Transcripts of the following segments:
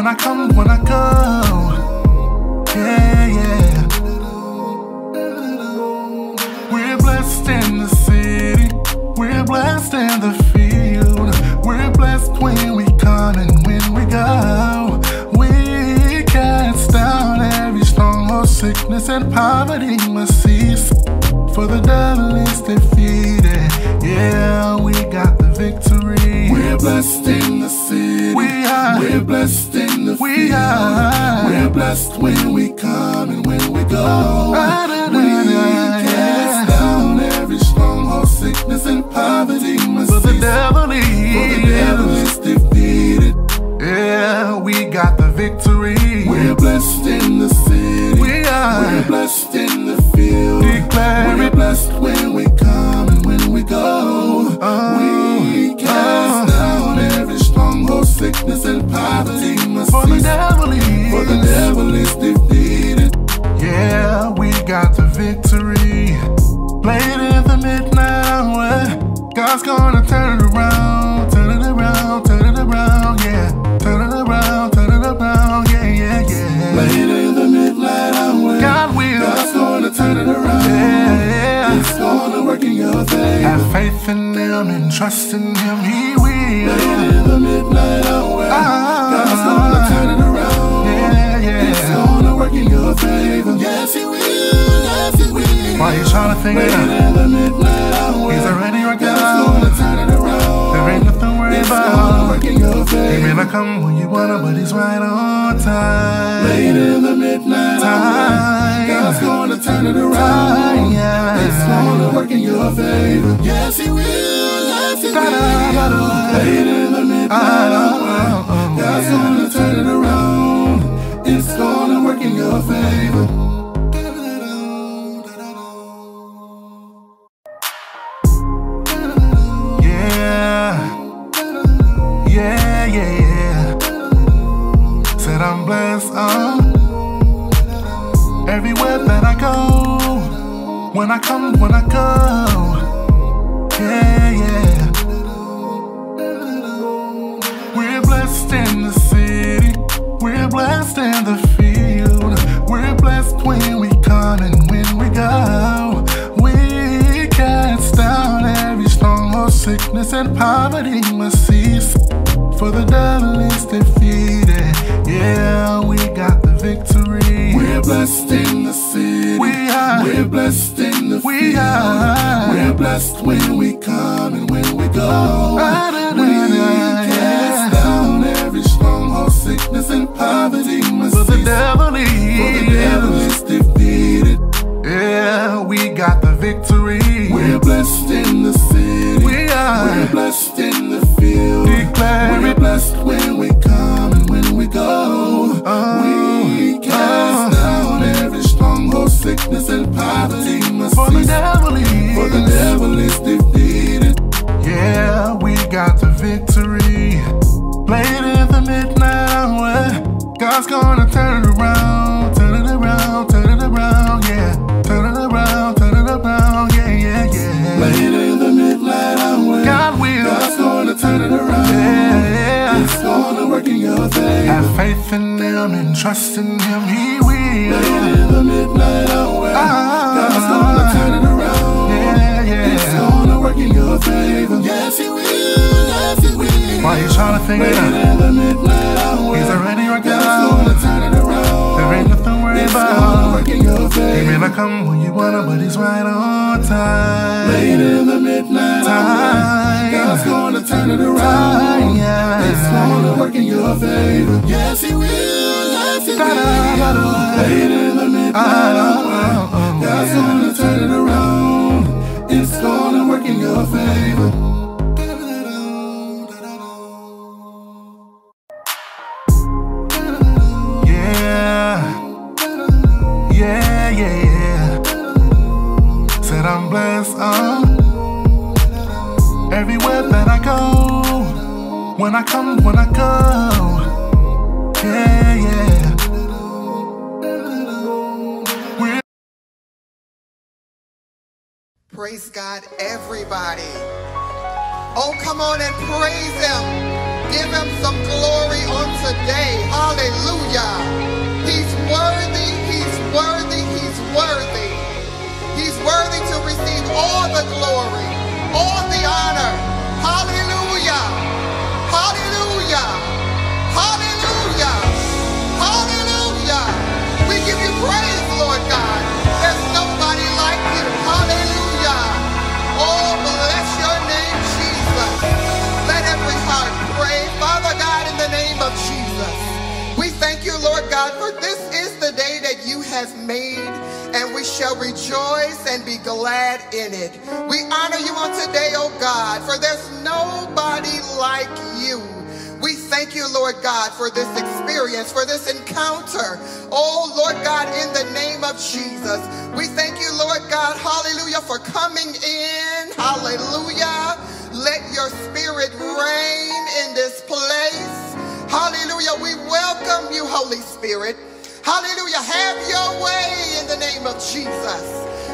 When I come, when I go. Yeah, yeah. We're blessed in the city. We're blessed in the field. We're blessed when we come and when we go. We cast down every stronghold, sickness and poverty must cease. For the devil is defeated. Yeah, we got the victory. We're blessed in the city. We are. We're blessed We are. We're blessed when we come and when we go. We cast down every stronghold, sickness and poverty must For the devil For the devil is. is defeated. Yeah, we got the victory. We're blessed in the city. We are. We're blessed in the field. Declare We're blessed when we come and when we go. Devil is defeated. Yeah, we got the victory. Late in the midnight hour, God's gonna turn it around, turn it around, turn it around, yeah. Turn it around, turn it around, yeah, yeah, yeah. Late in the midnight hour, God will. God's gonna turn it around. Yeah. It's gonna work in your favor. Have faith in Him and trust in Him, He will. Late in the midnight hour, Ah. Trying to figure it out? in the midnight hour, He's already working out. gonna turn it around. There ain't nothing to worry It's gonna about. work in your He may not come when you wanna, but He's right on time. Late in the midnight Time. God's gonna turn it around. Yeah. It's gonna work in your favor. Yes, He will. Yes, He will. Late in the midnight Why you trying to figure it Late out? in the midnight hour, He's already working out. gonna turn it around. There ain't nothing to worry It's gonna about. work in your He may not come when you wanna, but He's right on time. Late in the midnight hour, Time. God's gonna turn it around. Yeah. It's gonna work in your favor. Yes, He will. Yes, He will. Late in the midnight ah, hour, Oh, oh, God's gonna turn it around. It's gonna work in your favor. Everybody. Oh, come on and praise Him. Give him some glory on today. Hallelujah. He's worthy, he's worthy, he's worthy. He's worthy to receive all the glory, all the honor. God, for this is the day that you have made and we shall rejoice and be glad in it. We honor you on today, oh God, for there's nobody like you. We thank you, Lord God, for this experience, for this encounter. Oh, Lord God, in the name of Jesus. We thank you, Lord God, hallelujah, for coming in. Hallelujah. Let your spirit reign in this place. Hallelujah. We welcome you, Holy Spirit. Hallelujah. Have your way in the name of Jesus.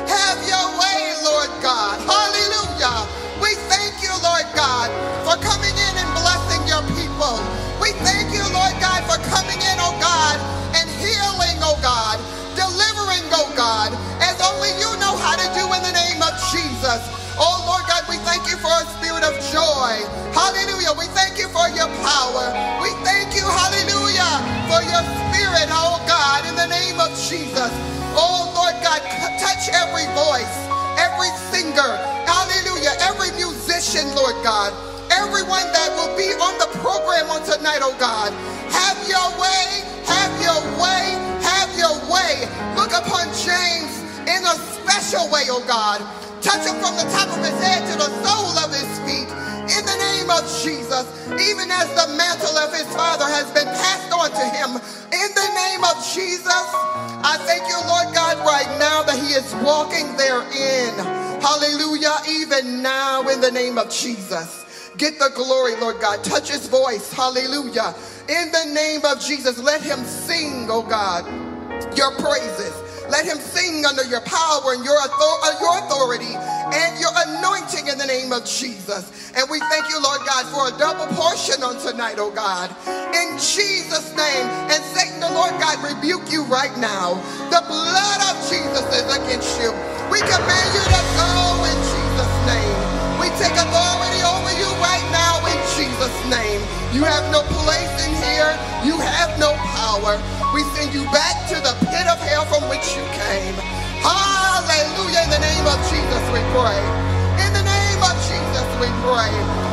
Have your way, Lord God. Hallelujah. We thank you, Lord God, for coming in and blessing your people. We thank you, Lord God, for coming in, oh God, and healing, oh God, delivering, oh God, as only you know how to do in the name of Jesus. Oh Lord God, we thank you for a spirit of joy. Hallelujah. We thank you for your power. We thank you, hallelujah, for your spirit, oh God, in the name of Jesus. Oh Lord God, touch every voice, every singer, hallelujah, every musician, Lord God, everyone that will be on the program on tonight, oh God. Have your way, have your way, have your way. Look upon James in a special way, oh God. Touch him from the top of his head to the sole of his feet. In the name of Jesus, even as the mantle of his father has been passed on to him. In the name of Jesus, I thank you, Lord God, right now that he is walking therein. Hallelujah. Even now, in the name of Jesus. Get the glory, Lord God. Touch his voice. Hallelujah. In the name of Jesus, let him sing, oh God, your praises. Let him sing under your power and uh, your authority and your anointing in the name of Jesus. And we thank you, Lord God, for a double portion on tonight, oh God. In Jesus' name. And Satan, the Lord God, rebuke you right now. The blood of Jesus is against you. We command you to go in Jesus' name. We take authority over you right now in Jesus' name. You have no place in here. You have no power. We send you back to the pit of hell from which you came. Hallelujah. In the name of Jesus we pray. In the name of Jesus we pray.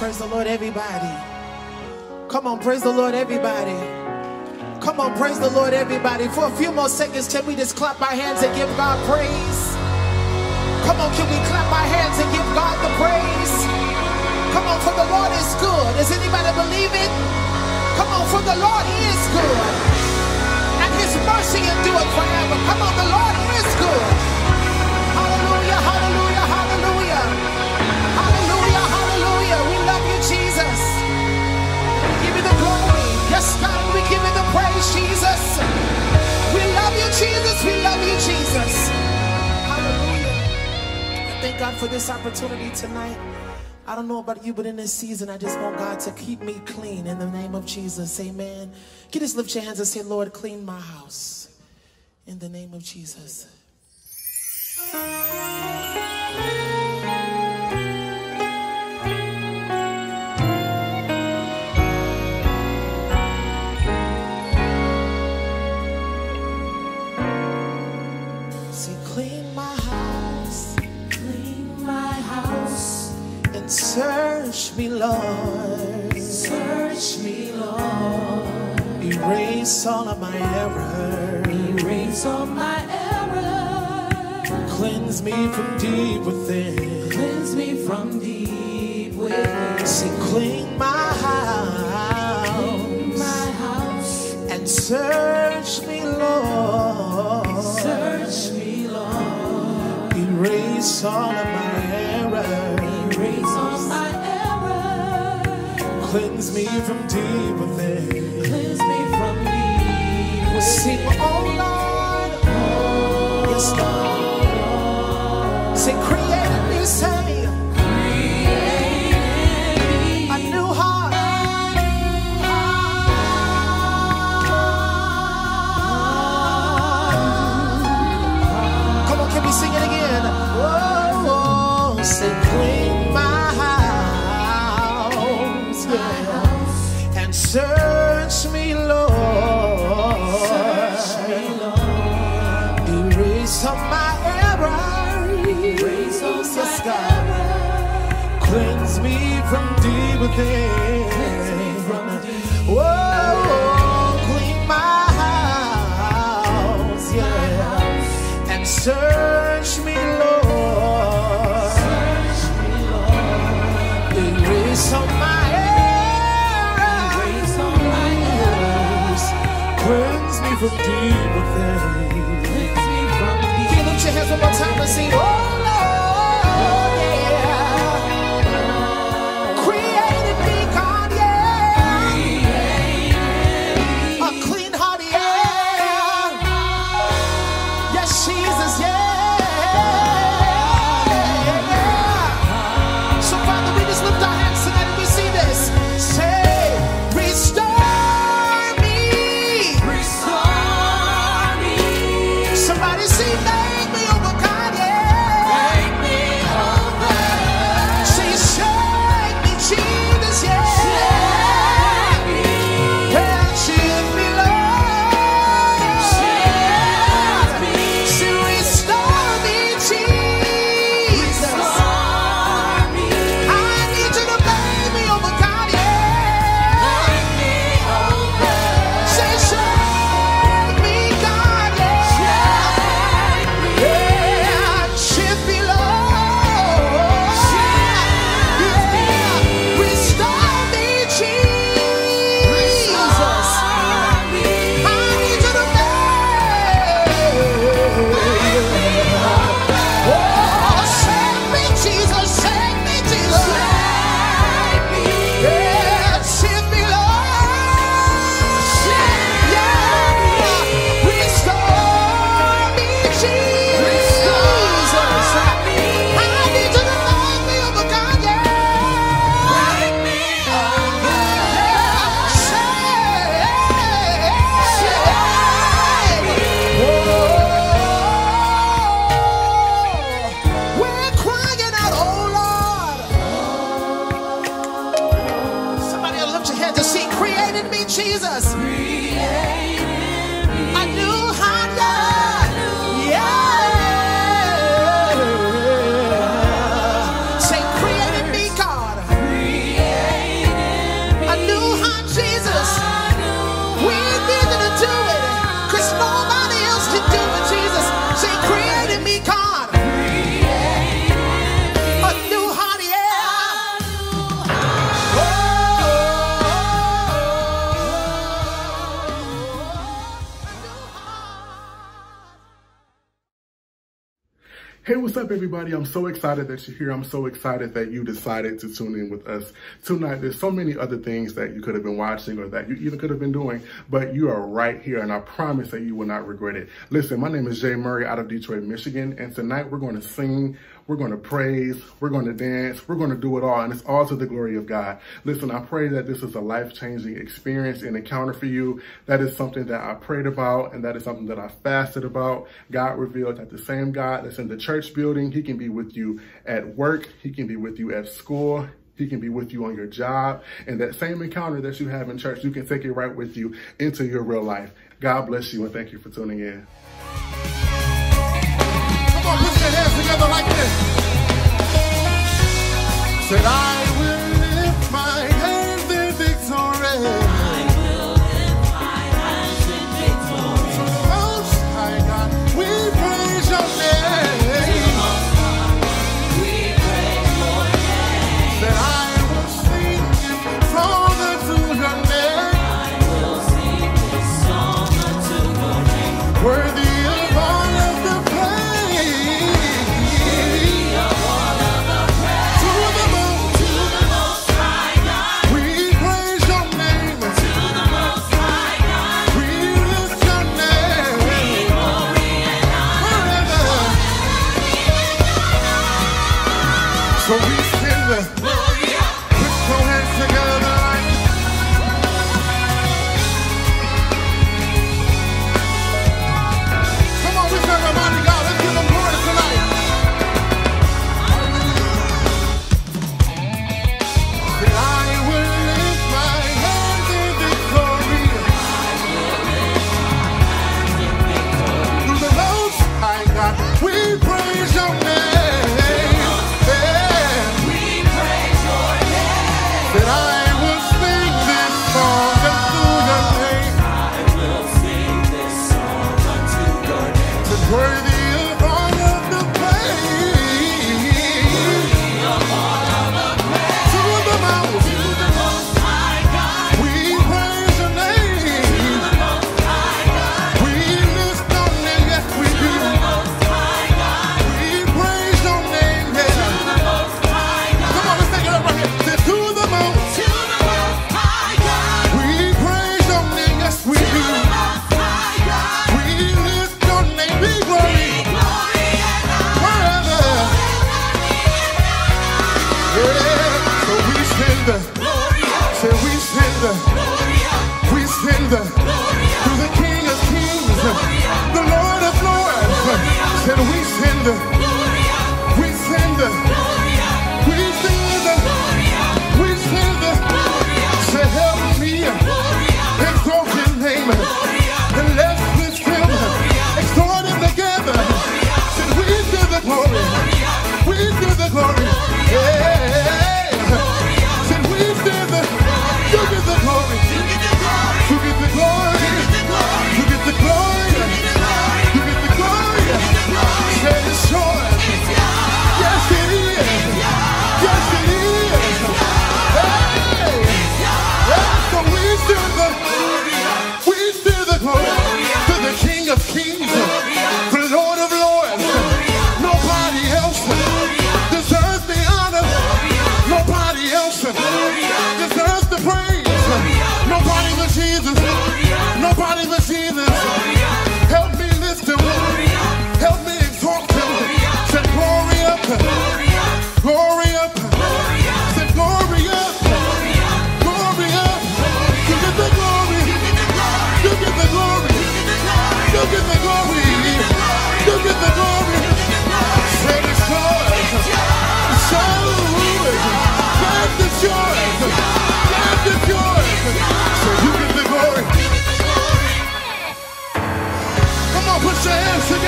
Praise the Lord, everybody. Come on, praise the Lord, everybody. Come on, praise the Lord, everybody. For a few more seconds, can we just clap our hands and give God praise? Come on, can we clap our hands and give God the praise? Come on, for the Lord is good. Does anybody believe it? Come on, for the Lord He is good. And his mercy endureth forever. Come on, the Lord is good. Hallelujah, hallelujah, Jesus. We love you, Jesus. We love you, Jesus. Hallelujah. I thank God for this opportunity tonight. I don't know about you, but in this season, I just want God to keep me clean in the name of Jesus. Amen. Can you just lift your hands and say, Lord, clean my house in the name of Jesus. Lord. Search me, Lord. Erase all of my errors. Erase all my errors. Cleanse me from deep within. Cleanse me from deep within. Say, clean my house. Clean my house. And search me, Lord. Search me, Lord. Erase all of my Cleanse me from deep within. Cleanse me from deep within. Sing, oh Lord. Oh, yes, Lord. Say, create in me, clean my house, yeah, and search me, Lord. All my errors. My errors. Cleanse me from deep within. Can you your hands one more time and sing, Hey, what's up, everybody? I'm so excited that you're here. I'm so excited that you decided to tune in with us tonight. There's so many other things that you could have been watching or that you even could have been doing, but you are right here, and I promise that you will not regret it. Listen, my name is Jay Murray out of Detroit, Michigan, and tonight we're going to sing, we're going to praise, we're going to dance, we're going to do it all, and it's all to the glory of God. Listen, I pray that this is a life-changing experience and encounter for you. That is something that I prayed about, and that is something that I fasted about. God revealed that the same God that's in the church building, he can be with you at work, he can be with you at school, he can be with you on your job. And that same encounter that you have in church, you can take it right with you into your real life. God bless you and thank you for tuning in. Hands together like this. Said I will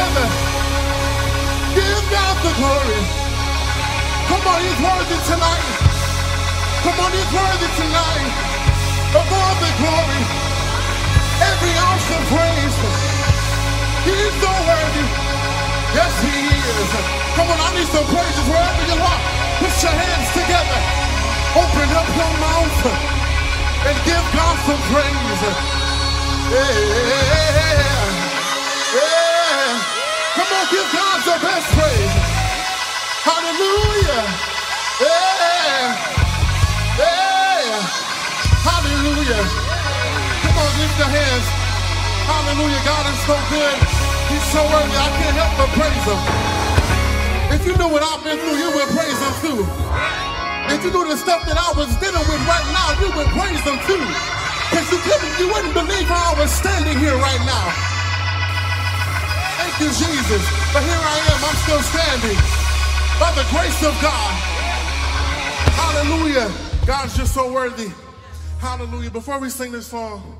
together. Give God the glory. Come on, he's worthy tonight. Come on, he's worthy tonight. Of all the glory. Every ounce of praise. He's so worthy. Yes, he is. Come on, I need some praises wherever you are. Put your hands together. Open up your mouth and give God some praise. Yeah. Come on, give God the best praise. Hallelujah. Yeah. Yeah. Hallelujah. Come on, lift your hands. Hallelujah. God is so good. He's so worthy. I can't help but praise him. If you knew what I've been through, you would praise him too. If you knew the stuff that I was dealing with right now, you would praise him too. Because you couldn't, you wouldn't believe how I was standing here right now you, Jesus. But here I am, I'm still standing by the grace of God. Hallelujah. God's just so worthy. Hallelujah. Before we sing this song,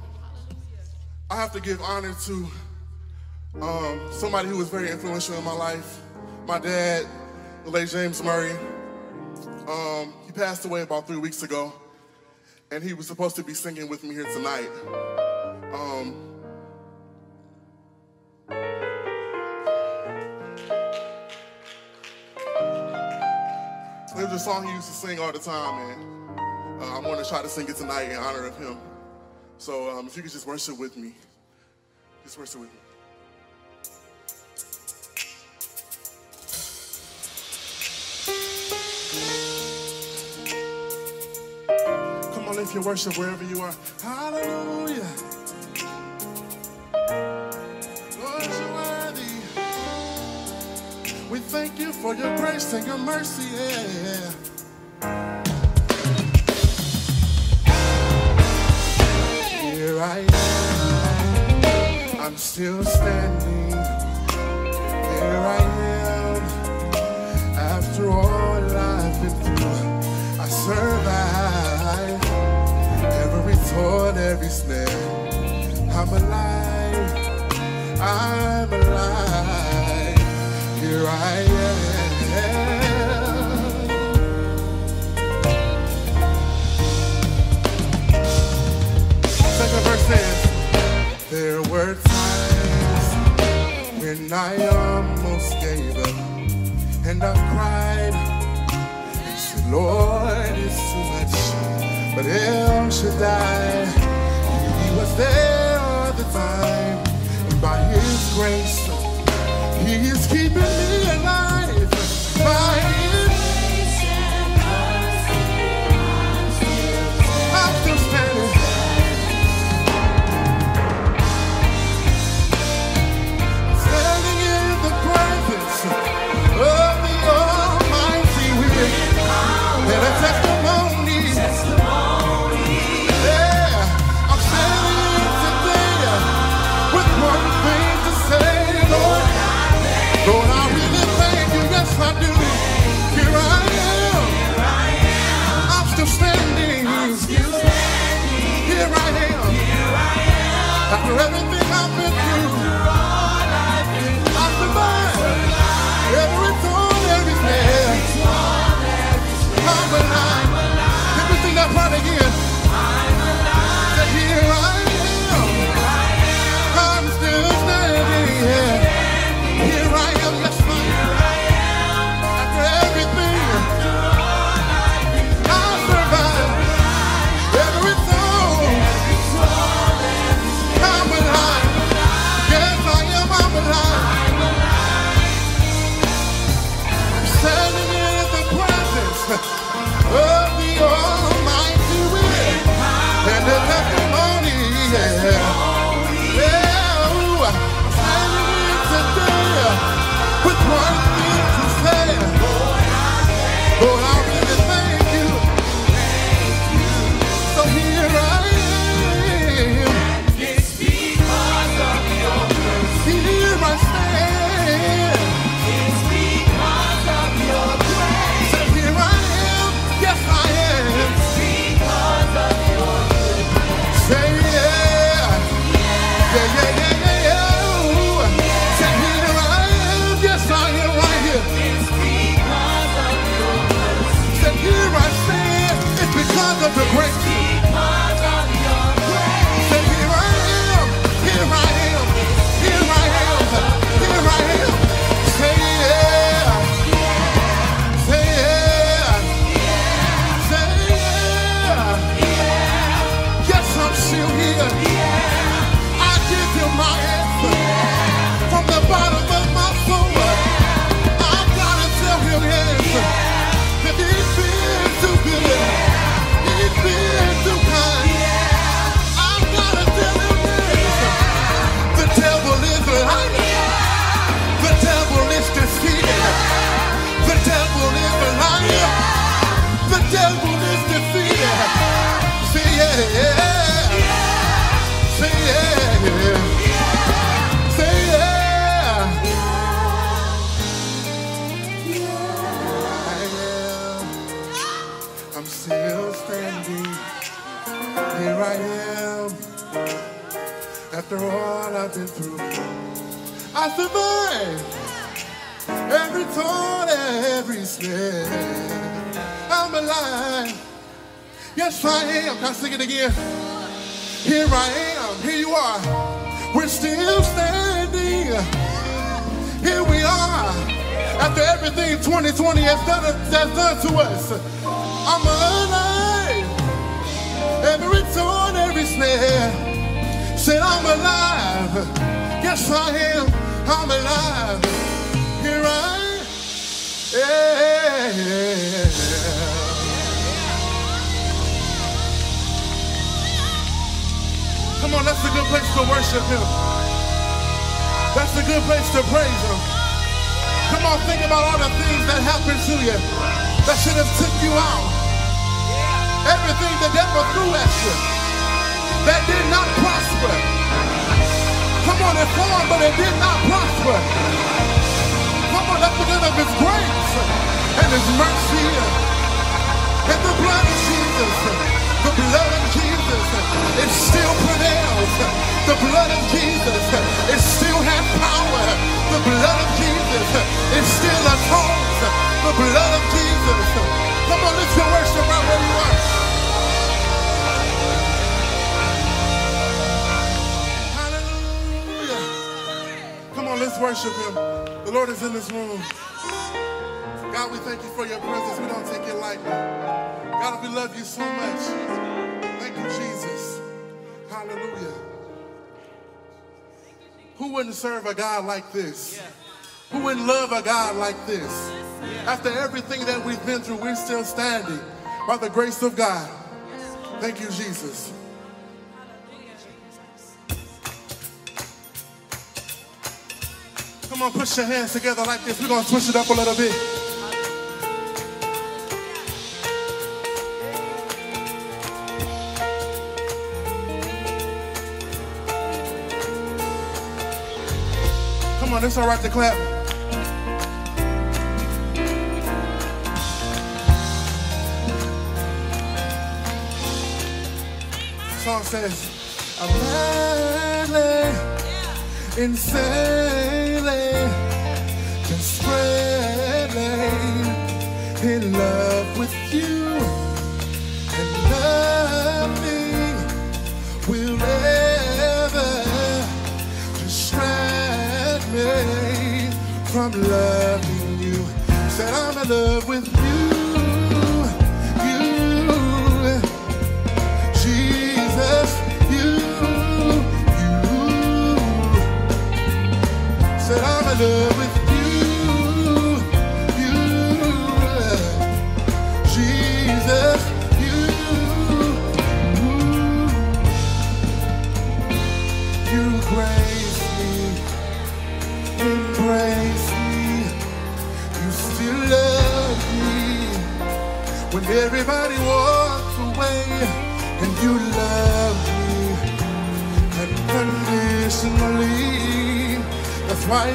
I have to give honor to um, somebody who was very influential in my life. My dad, the late James Murray. Um, he passed away about three weeks ago, and he was supposed to be singing with me here tonight. Um, a song he used to sing all the time, and uh, I want to try to sing it tonight in honor of him. So um, if you could just worship with me, just worship with me. Come on, lift your worship wherever you are. Hallelujah. thank you for your grace and your mercy, yeah. Here I am, I'm still standing. Here I am, after all I've been through, I survive. every thought, every snare. I'm alive, I'm alive here I am. Second verse There were times when I almost gave up and I cried and said, Lord, it's too much. But hell should die. He was there all the time, and by His grace. He is keeping me alive. My. through. I survive every corner, every snare. I'm alive. Yes, I am. Can I sing it again? Here I am. Here you are. We're still standing. Here we are. After everything 2020 has done, has done to us, I'm alive. Every turn, every snare. Said I'm alive. Yes, I am. I'm alive. Here I am. Come on, that's a good place to worship Him. That's a good place to praise Him. Come on, think about all the things that happened to you that should have took you out. Everything the devil threw at you that did not prosper. Come on, it formed, but it did not prosper. Come on, that's because of His grace and His mercy and the blood of Jesus. The blood of Jesus, worship him. The Lord is in this room. God, we thank you for your presence. We don't take it lightly. God, we love you so much. Thank you, Jesus. Hallelujah. Who wouldn't serve a God like this? Who wouldn't love a God like this? After everything that we've been through, we're still standing by the grace of God. Thank you, Jesus. Come on, push your hands together like this. We're going to twist it up a little bit. Come on, it's all right to clap. Song says, I'm insanely, desperately in love with you, and nothing will ever distract me from loving you. Said I'm in love with you me embrace me. You still love me when everybody walks away, and you love me unconditionally. That's why I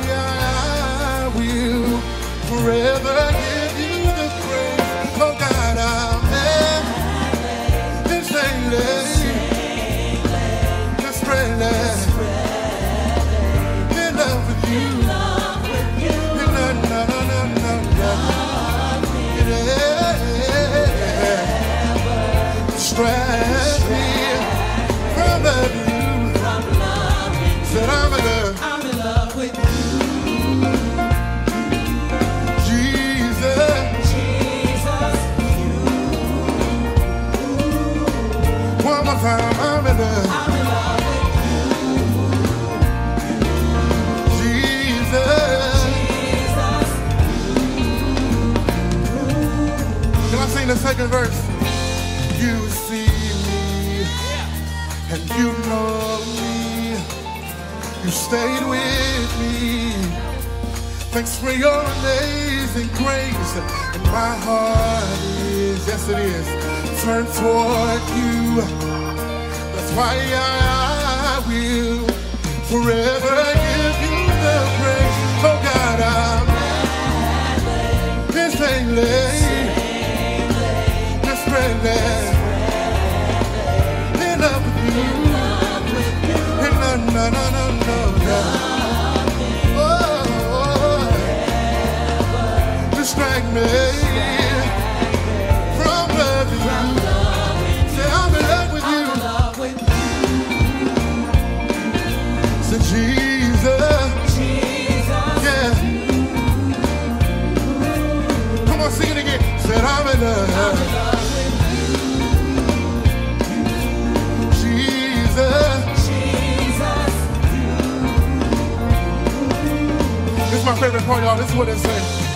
will forever give the second verse? You see me and you know me. You stayed with me. Thanks for your amazing grace. And my heart is, yes it is, turned toward you. Why I will forever give you the praise. Oh God, I'm insanely, desperately in love with you. Love, no, no, no, no, no. Oh, oh, oh. distract me Jesus. Yeah. Come on, sing it again. Said I'm in love. My favorite part, y'all. This is what it says.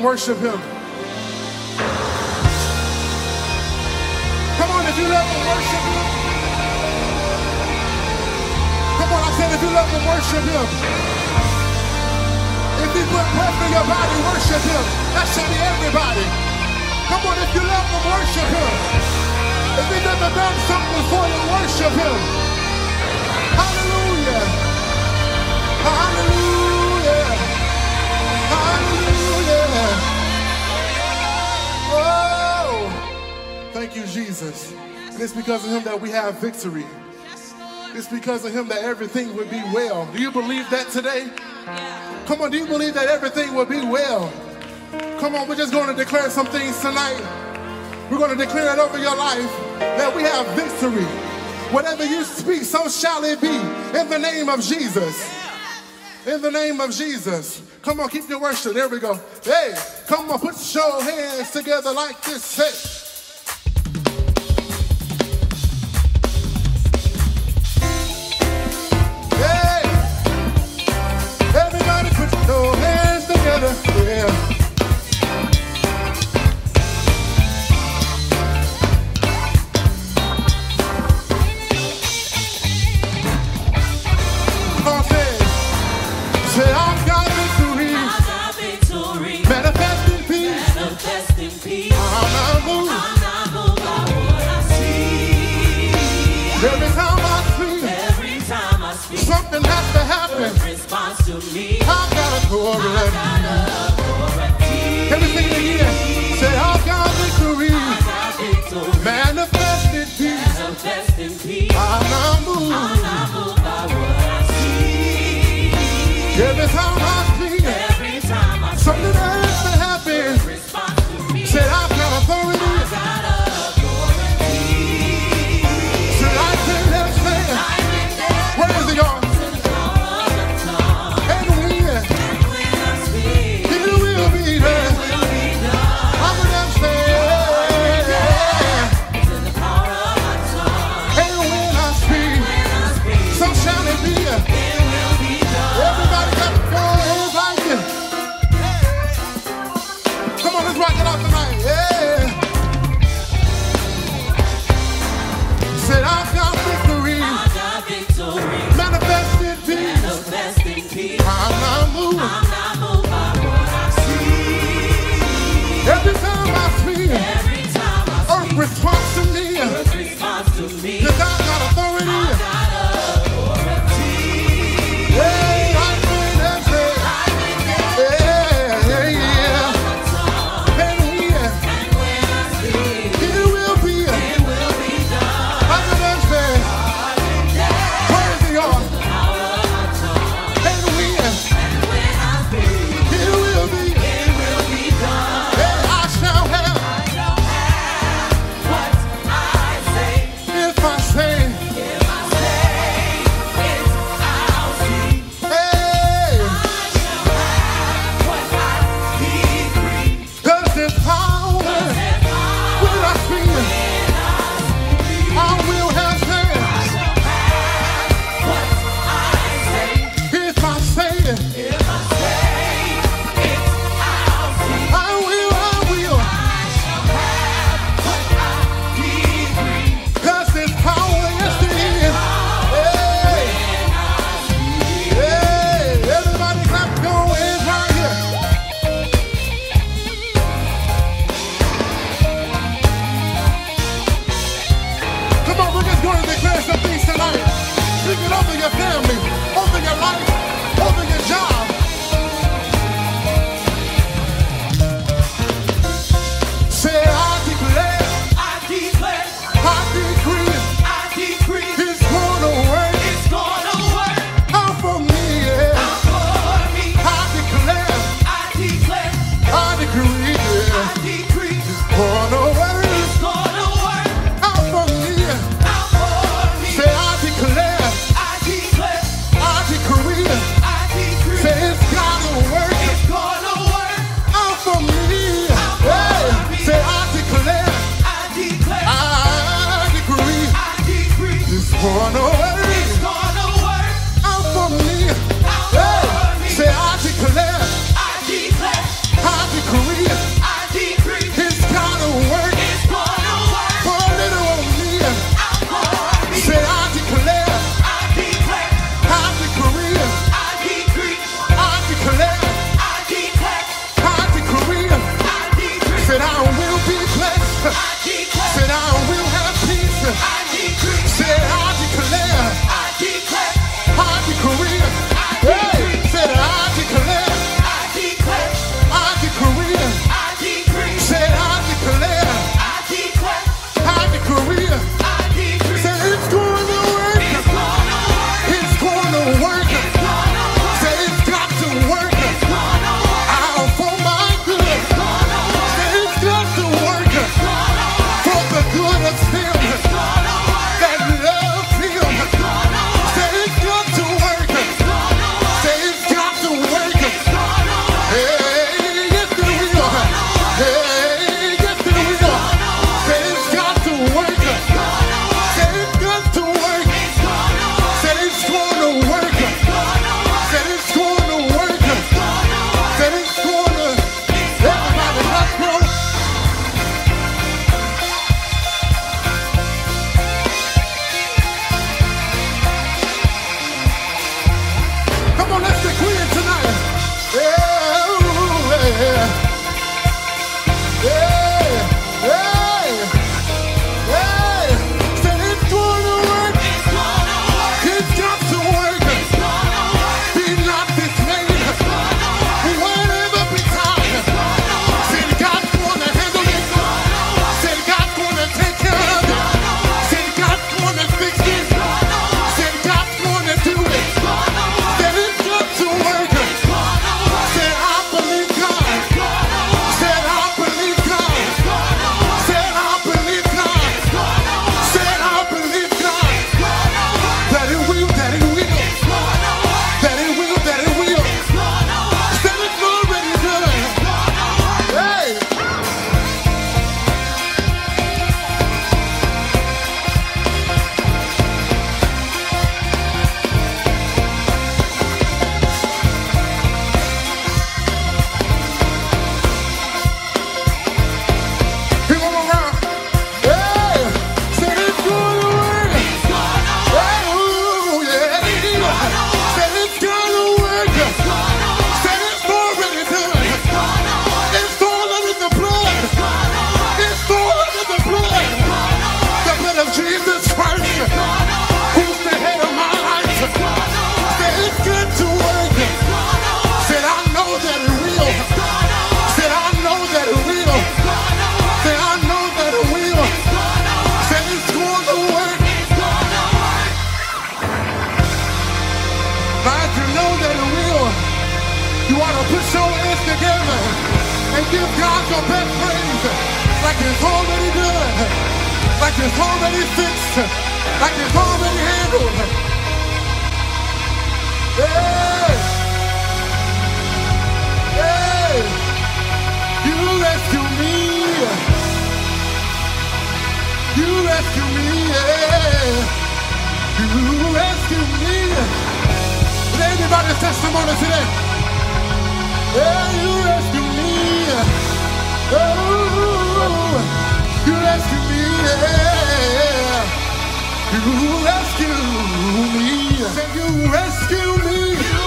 You him, worship him. Come on, if you love him, worship him. Come on, I said, if you love him, worship him. If he put breath in your body, worship him. That should be everybody. Come on, if you love him, worship him. If he never done something for you, worship him. Hallelujah. Hallelujah. Hallelujah. Thank you, Jesus. And it's because of him that we have victory. It's because of him that everything would be well. Do you believe that today? Come on, do you believe that everything will be well? Come on, we're just going to declare some things tonight. We're going to declare it over your life that we have victory. Whatever you speak, so shall it be in the name of Jesus. In the name of Jesus. Come on, keep your worship. There we go. Hey, come on, put your hands together like this. Hey. In peace. testimony today. Hey, you rescued me. Oh, you rescued me. Yeah. You rescued me. Said you rescued me.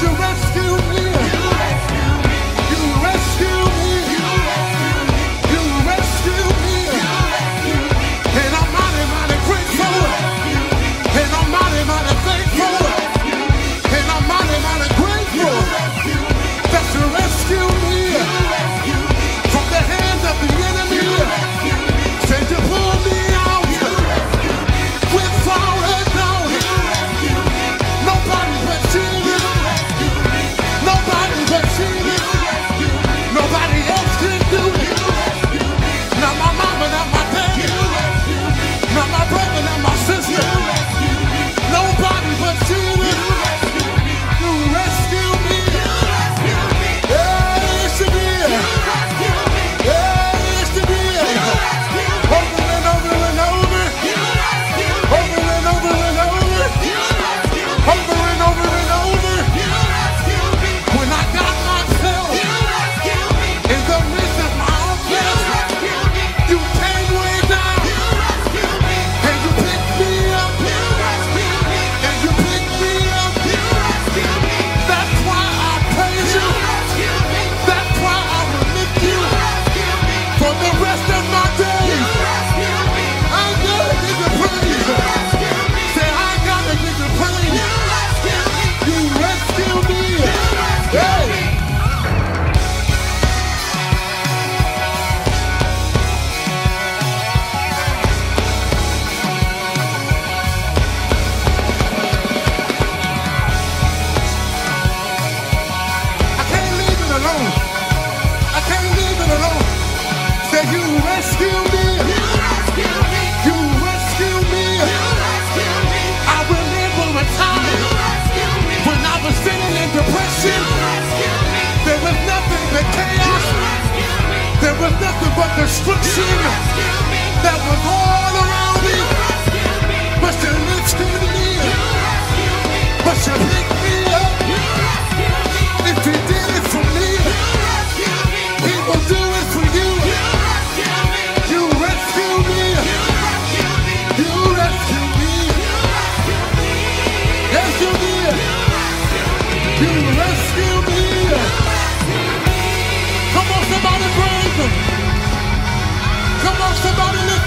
Direct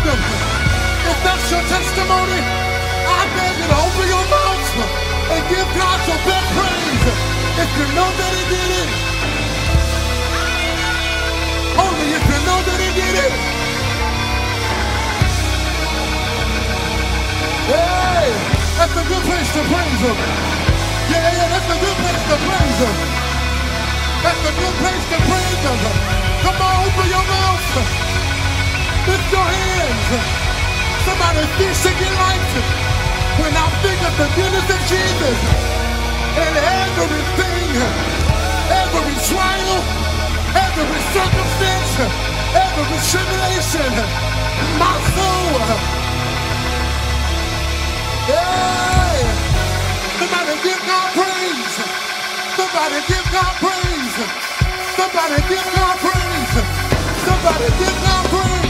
them. If that's your testimony, I beg you to open your mouth and give God your best praise. If you know that he did it, only if you know that he did it. Hey, that's a good place to praise him. Yeah, yeah, that's a good place to praise him. That's a good place to praise him. Come on, open your mouth. Lift your hands. Somebody fix your life. When I think of the goodness of Jesus and everything, every trial, every circumstance, every tribulation, my soul. Yeah. Somebody give God praise. Somebody give God praise. Somebody give God praise. Somebody give God praise.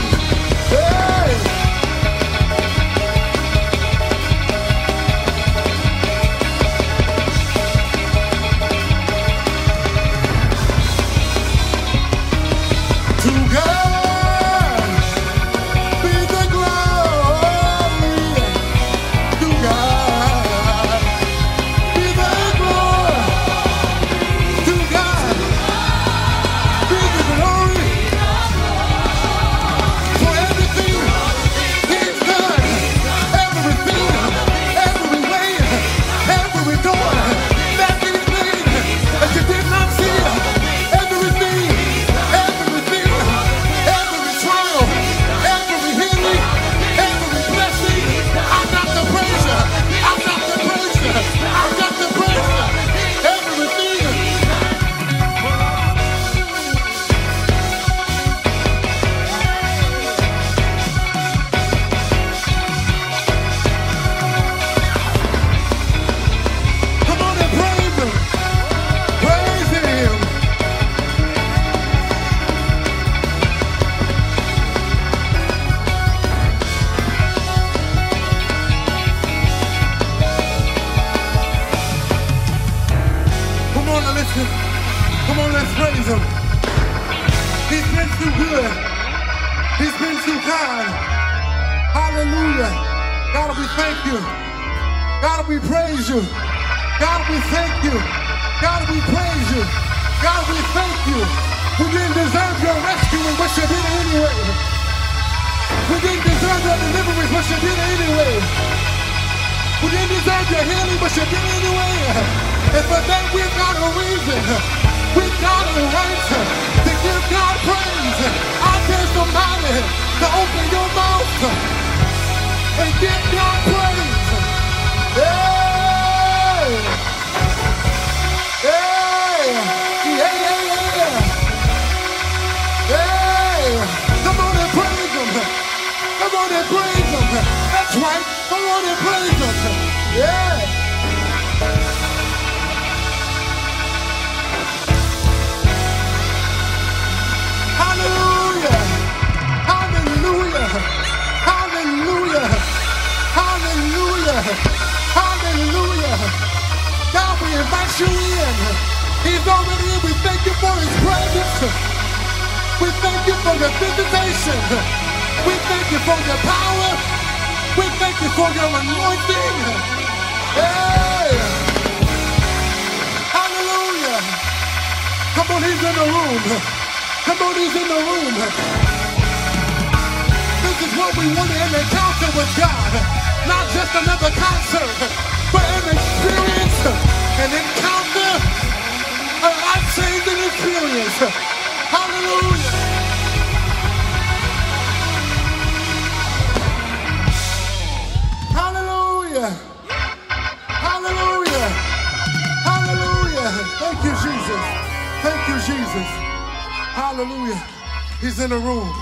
The room.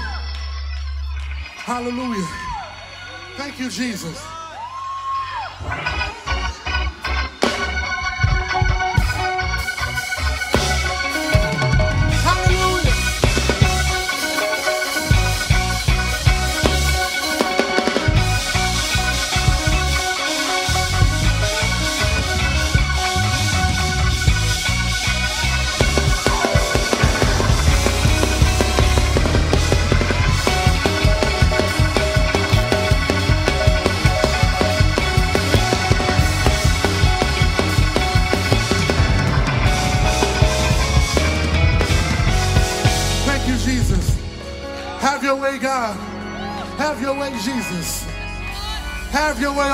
Hallelujah. Thank you, Jesus.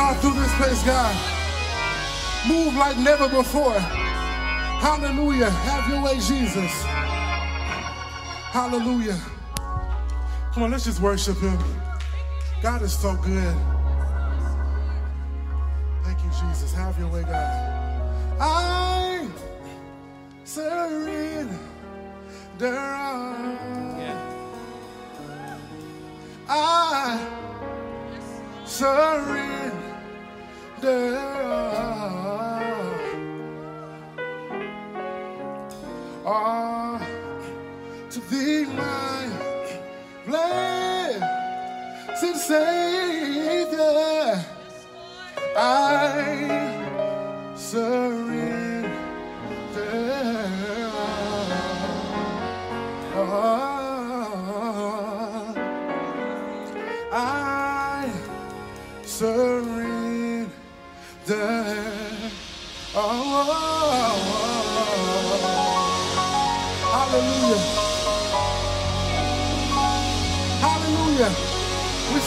Have your way all through this place, God. Move like never before. Hallelujah. Have your way, Jesus. Hallelujah. Come on, let's just worship him. God is so good. Thank you, Jesus. Have your way, God. I surrender. Yeah. I surrender all to thee, my blessed Savior. I surrender.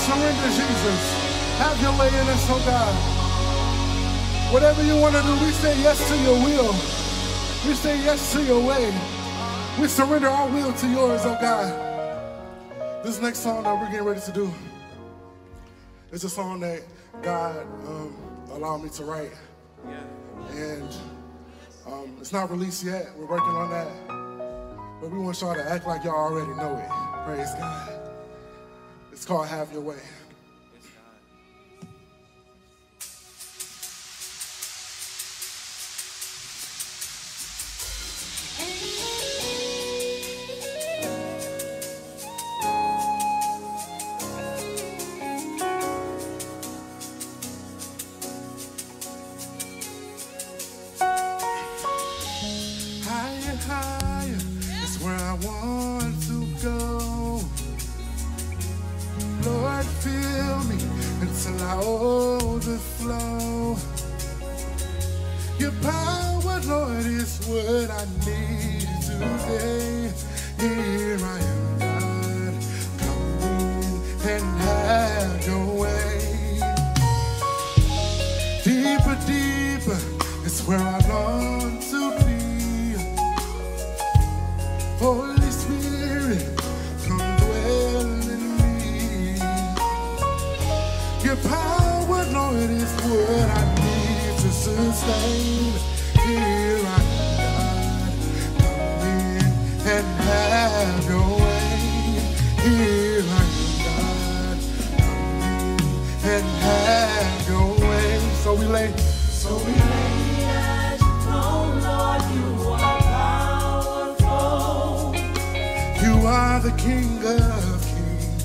Surrender, Jesus. Have your way in us, oh God. Whatever you want to do, we say yes to your will. We say yes to your way. We surrender our will to yours, oh God. This next song that we're getting ready to do is a song that God um, allowed me to write. And um, it's not released yet. We're working on that. But we want y'all to act like y'all already know it. Praise God. It's called Have Your Way. King of Kings.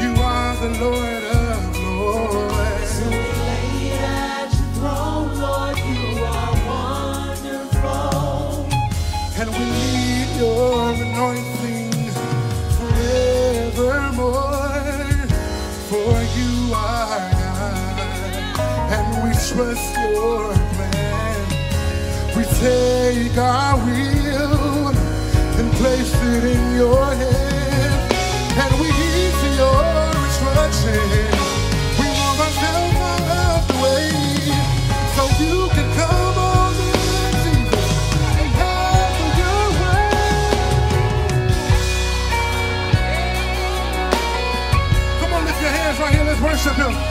You are the Lord of Lords. So lay at your throne, Lord, you are wonderful. And we need your anointing forevermore. For you are God, and we trust your plan. We take our will and place it in your shut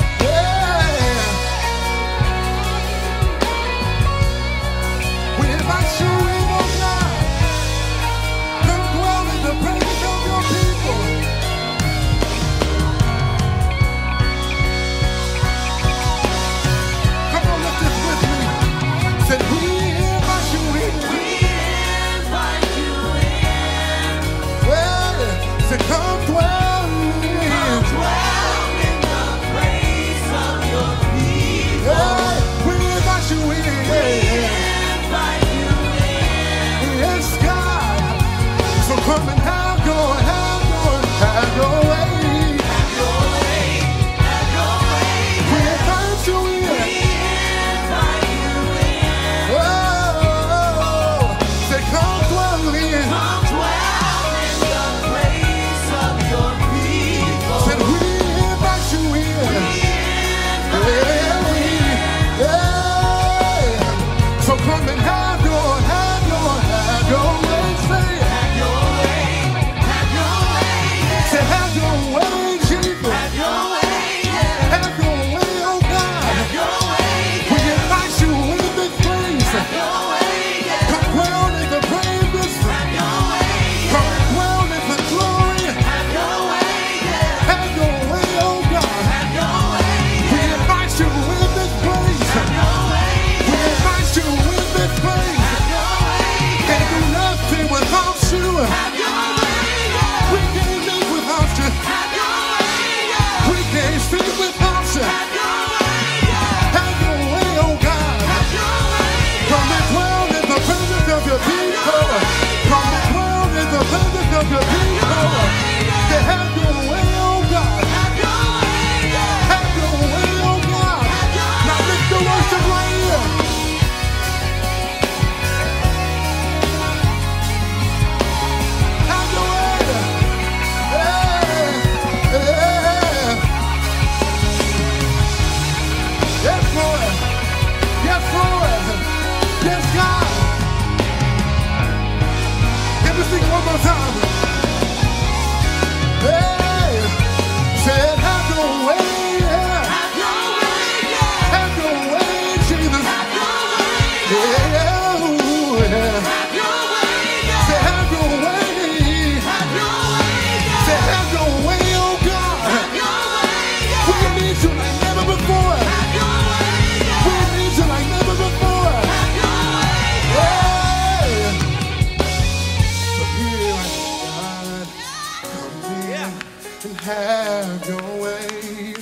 have your way.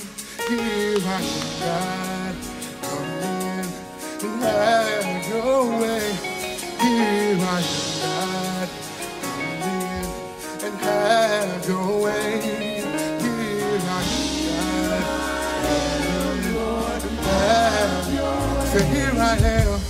Here I am, God. Come in and have your way. Here I am, God. Come in and have your way. Here I am, God. Come in and have your way. So here I am.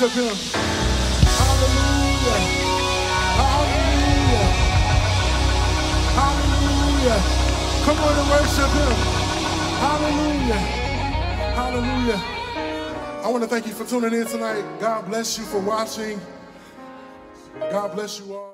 worship him. Hallelujah. Hallelujah. Hallelujah. Come on and worship him. Hallelujah. Hallelujah. I want to thank you for tuning in tonight. God bless you for watching. God bless you all.